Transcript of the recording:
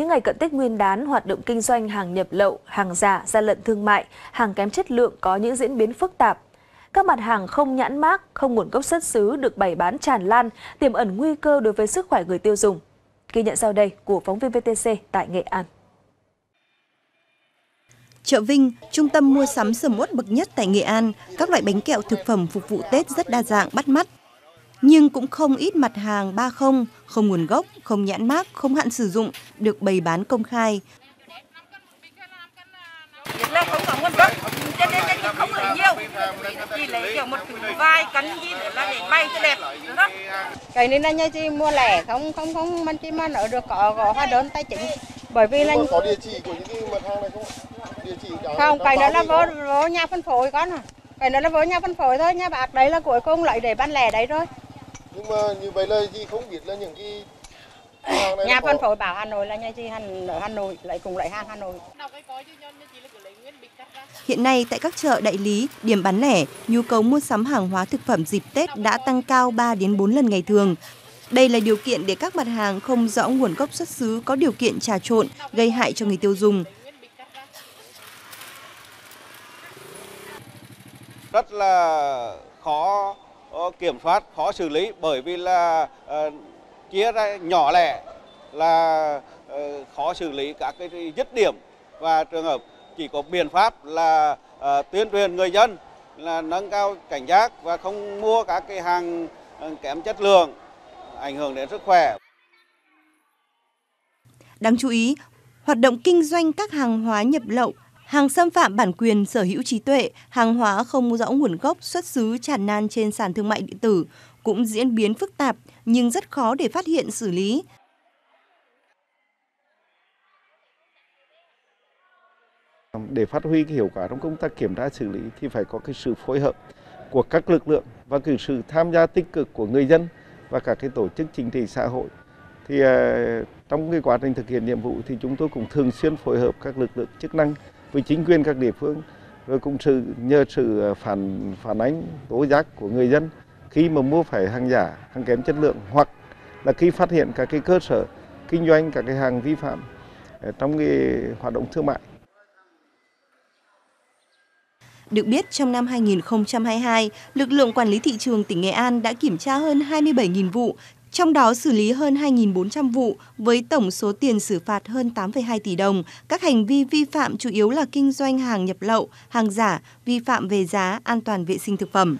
những ngày cận Tết Nguyên đán, hoạt động kinh doanh hàng nhập lậu, hàng giả, gian lận thương mại, hàng kém chất lượng có những diễn biến phức tạp. Các mặt hàng không nhãn mác, không nguồn gốc xuất xứ được bày bán tràn lan, tiềm ẩn nguy cơ đối với sức khỏe người tiêu dùng. Ghi nhận sau đây của phóng viên VTC tại Nghệ An. Chợ Vinh, trung tâm mua sắm sầm uất bậc nhất tại Nghệ An, các loại bánh kẹo thực phẩm phục vụ Tết rất đa dạng bắt mắt. Nhưng cũng không ít mặt hàng ba không, không nguồn gốc, không nhãn mác, không hạn sử dụng được bày bán công khai. là không có nguồn gốc, cho nên là không lấy nhiều, chỉ lấy kiểu một vài cân gì nữa là để bày cho đẹp. Đó. Cái này là nhà chị mua lẻ, không không không mình chỉ mà nợ được có, có hóa đơn tài chính. Bởi vì là có địa chỉ của những cái mặt hàng này không? Địa chỉ không, cái đó là vô, vô nhà phân phối con à. Cái đó là vô nhà phân phối thôi, nhà bạc đấy là cuối cùng lấy để bán lẻ đấy thôi. Nhưng mà như vậy là chị không biết là những cái hàng này Nhà phân phối bảo Hà Nội là nhà chị Hà- ở Hà Nội, lại cùng lấy hàng Hà Nội. Hiện nay tại các chợ đại lý, điểm bán lẻ, nhu cầu mua sắm hàng hóa thực phẩm dịp Tết đã tăng cao 3 đến 4 lần ngày thường. Đây là điều kiện để các mặt hàng không rõ nguồn gốc xuất xứ có điều kiện trà trộn, gây hại cho người tiêu dùng. rất là khó Ờ, kiểm soát, khó xử lý bởi vì là ờ, chia ra nhỏ lẻ là ờ, khó xử lý các cái dứt điểm và trường hợp chỉ có biện pháp là tuyên truyền người dân là nâng cao cảnh giác và không mua các cái hàng kém chất lượng ảnh hưởng đến sức khỏe. Đáng chú ý, hoạt động kinh doanh các hàng hóa nhập lậu, hàng xâm phạm bản quyền sở hữu trí tuệ, hàng hóa không rõ nguồn gốc xuất xứ tràn lan trên sàn thương mại điện tử cũng diễn biến phức tạp nhưng rất khó để phát hiện xử lý. Để phát huy cái hiệu quả trong công tác kiểm tra xử lý thì phải có cái sự phối hợp của các lực lượng và cái sự tham gia tích cực của người dân và các cái tổ chức chính trị xã hội. Thì à, trong cái quá trình thực hiện nhiệm vụ thì chúng tôi cũng thường xuyên phối hợp các lực lượng chức năng với chính quyền các địa phương rồi cũng sự nhờ sự ờ, phản phản ánh tố giác của người dân khi mà mua phải hàng giả, hàng kém chất lượng hoặc là khi phát hiện các cái cơ sở kinh doanh các cái hàng vi phạm ờ, trong cái hoạt động thương mại. Được biết, trong năm 2022, lực lượng quản lý thị trường tỉnh Nghệ An đã kiểm tra hơn 27.000 vụ, trong đó xử lý hơn 2.400 vụ với tổng số tiền xử phạt hơn 8,2 tỷ đồng. Các hành vi vi phạm chủ yếu là kinh doanh hàng nhập lậu, hàng giả, vi phạm về giá, an toàn vệ sinh thực phẩm.